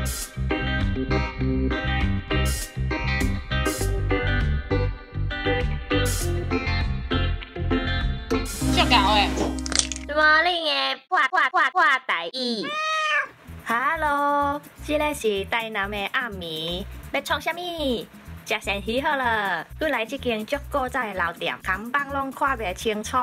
足够诶！什么你的破破破破台语？Hello，这个是台南的暗暝，要创啥物？食鳝鱼好了，阮来这间足古早的老店，看板拢看袂清楚。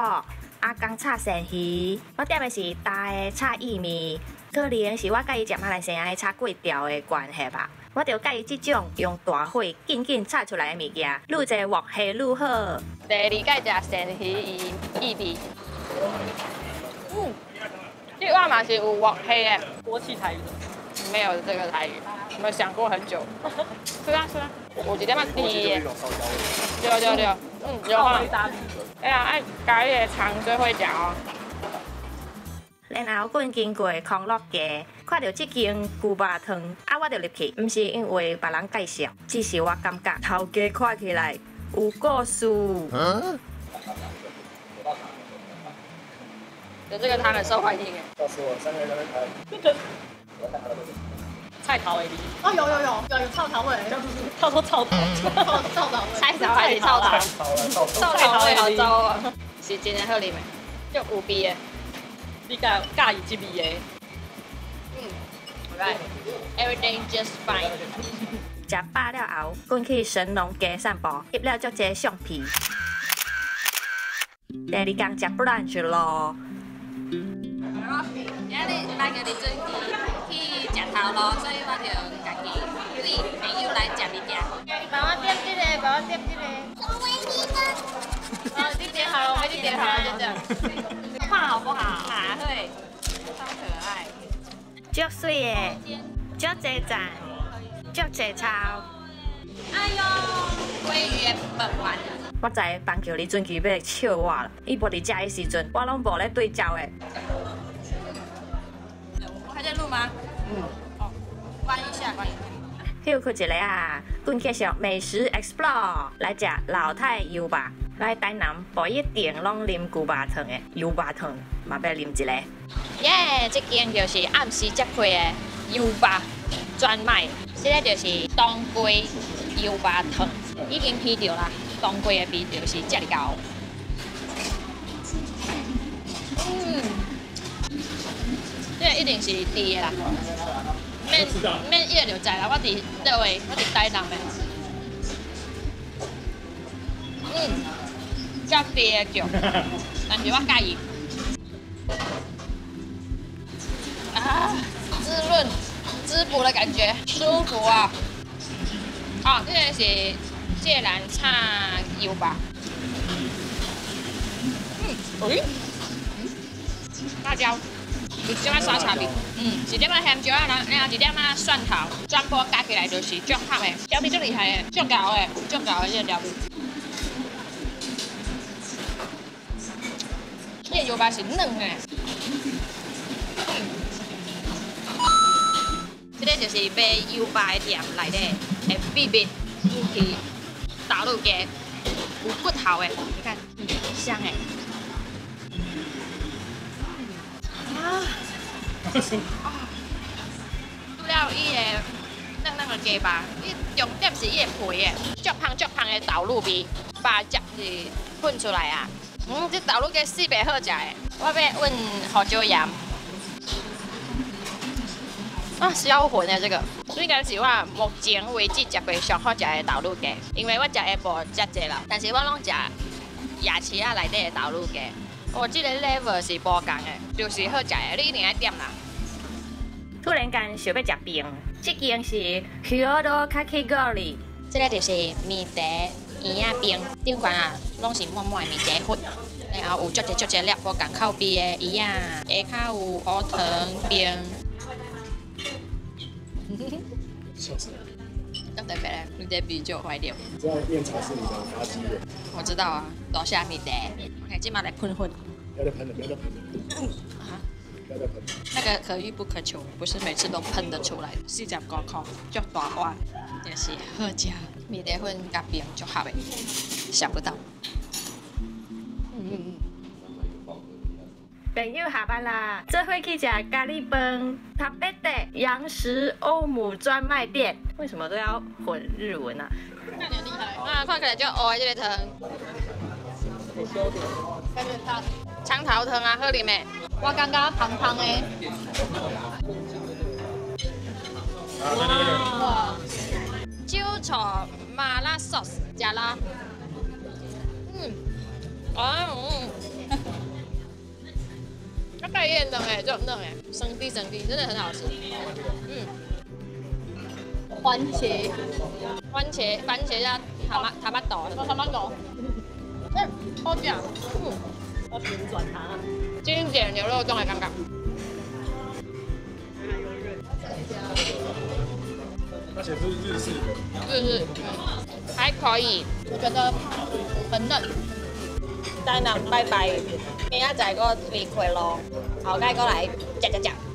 阿公炒鳝鱼，我点的是大的炒薏米，可能是我介意食马来西亚的炒粿条的关系吧。我就介意这种用大火紧紧炒出来的物件，愈济鑊气愈好。第二届食鳝鱼伊薏米，嗯，这碗嘛是有镬气的，国际台语。没有这个台语，有没有想过很久？是啊是啊，有一点仔甜的，对对对，嗯有啊。哎呀，爱家里的肠最会食哦。然后阮经过康乐街，看到这间牛肉汤，啊，我就入去，毋是因为别人介绍，只是我感觉头家看起来有故事。有这个汤很受欢迎诶。告诉我三个人在那边菜头 A D，哦，有有有有有臭桃味，他说臭头，臭臭桃味。菜头还是臭头？好了，到臭头味好糟啊。是真的好啉诶，就有味诶。你介介意这味的？嗯，Right, everything just fine。食饱了后，阮去神农街散步，翕了足济相片。第二天食 brunch 咯。今日来个日准去去食头路，所以我就家己对朋友来食物件。帮我点这个，帮我点这个。哦，你点好了，我给你点好了，就这样。好不好？哪会？超可爱。足水的，足济赞，足济超。哎呦，鲑鱼的本丸。我在棒球你准期要笑我了，伊无伫遮的时阵，我拢无咧对焦的。还在录吗？嗯。哦，关一下，关一下。休困一个啊，阮继续美食 explore，来食老太油肉。来台南，无一定拢啉牛肉汤的，油肉汤嘛要啉一个。耶，这间就是暗时接开的油肉专卖，现在就是当归油肉汤，已经批掉啦。当归的味就是遮尔高。嗯，这一定是甜的啦，免免叶就知啦，我伫倒位，我伫台南的。嗯，较甜的叫，但是我介意。啊，滋润、滋补的感觉，舒服啊！啊，这个是。芥兰炒油吧。嗯，诶，辣椒，有一点仔沙茶味，嗯，一点仔香椒啊，然后一点仔蒜头，全部加起来就是足合的，调味足厉害的，足厚的，足厚的这个调味。这个油巴是嫩的，这个就是卖油巴的店内底的秘密武器。打卤鸡，有骨头的，你看，香哎！啊！除了伊个嫩嫩的鸡吧，伊重点是伊个皮诶，足香足香的豆乳味，把汁是喷出来啊！嗯，这豆乳鸡四百好食诶，我要问胡椒盐。啊，销魂的这个，应该是我目前为止食过上好食的豆乳鸡，因为我食下晡食济了，但是我拢食夜市啊内底的豆乳鸡，我这个 level 是无共的，就是好食的，你一定要点啦。突然间想要食冰，这间是 Kyoto Kakigori，这个就是面茶圆仔冰，顶悬啊拢是满满的面茶粉，然后有足济足济粒无共口味的圆仔，下骹有乌糖冰。笑死！刚才回来，你的笔就坏掉。你知道面才是你的垃圾的。我知道啊，多下面的。OK，今晚来喷混。不要得喷了，不要得喷的。啊？不要再喷。那个可遇不可求，不是每次都喷得出来。四十高空就大碗，也是好食。面的粉加冰就好诶，想不到。朋友下班啦，这会去吃咖喱饭，塔贝的洋食欧姆专卖店。为什么都要混日文啊？那你很厉害，啊，看起来就黑的这个汤，感觉他长头汤啊，好啉的。我刚刚胖胖的，哇，酒炒麻辣 sauce 加辣，嗯，啊嗯，它盖也嫩哎，就很嫩哎，生地生地，真的很好吃。嗯，番茄，番茄番茄加塔巴塔巴豆，我他妈狗，哎，好吃，嗯，要旋转它。经典牛肉冻的感觉。而且是日式的，是是，嗯，还可以。我觉得很嫩，拜拜，明仔载個離開咯，後街過嚟，食食食。